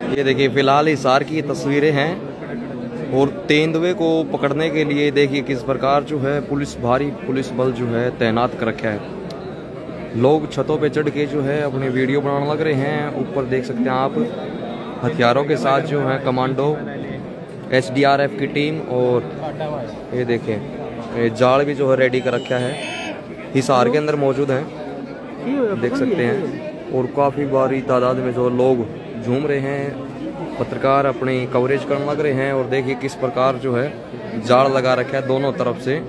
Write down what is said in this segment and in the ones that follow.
ये देखिए, फ़िलहाल हिसार की तस्वीरें हैं और तेंदुए को पकड़ने के लिए देखिए किस प्रकार जो है पुलिस, भारी पुलिस बल जो है तैनात कर रखा है। लोग छतों पे चढ़ के जो है अपनी वीडियो बनाने लग रहे हैं। ऊपर देख सकते हैं आप, हथियारों के साथ जो है कमांडो, एसडीआरएफ की टीम और ये देखें जाल भी जो है रेडी कर रखा है। हिसार के अंदर मौजूद हैं, देख सकते हैं। और काफ़ी बारी तादाद में जो लोग झूम रहे हैं, पत्रकार अपनी कवरेज करने लग रहे हैं और देखिए किस प्रकार जो है जाल लगा रखा है दोनों तरफ़ से।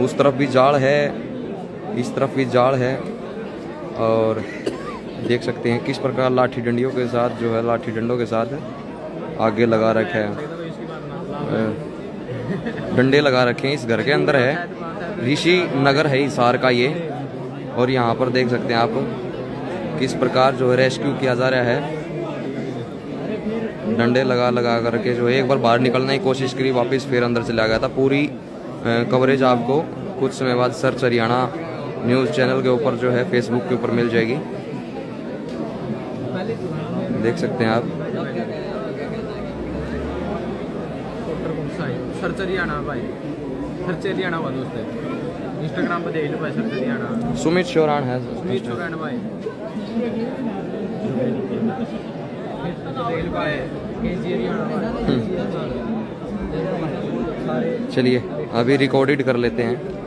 उस तरफ़ भी जाल है, इस तरफ़ भी जाल है और देख सकते हैं किस प्रकार लाठी डंडियों के साथ जो है, लाठी डंडों के साथ आगे लगा रखा है। डंडे लगा रखे हैं, इस घर के अंदर है। ऋषि नगर है हिसार का ये, और यहाँ पर देख सकते हैं आप किस प्रकार जो है, रेस्क्यू किया जा रहा है। डंडे लगा लगा करके जो है एक बार बाहर निकलने की कोशिश करी वापस फिर अंदर चला गया था। पूरी कवरेज आपको कुछ समय बाद सर्च हरियाणा न्यूज़ चैनल के ऊपर जो है फेसबुक के ऊपर मिल जाएगी। देख सकते हैं आप। सर्च हरियाणा भाई। सर्च हरियाणा हुआ दोस्त इंस्टाग्राम पे देख लो भाई सर्च हरियाणा सुमित शोरान है। सुमित चौरान भाई। चलिए अभी रिकॉर्डेड कर लेते हैं।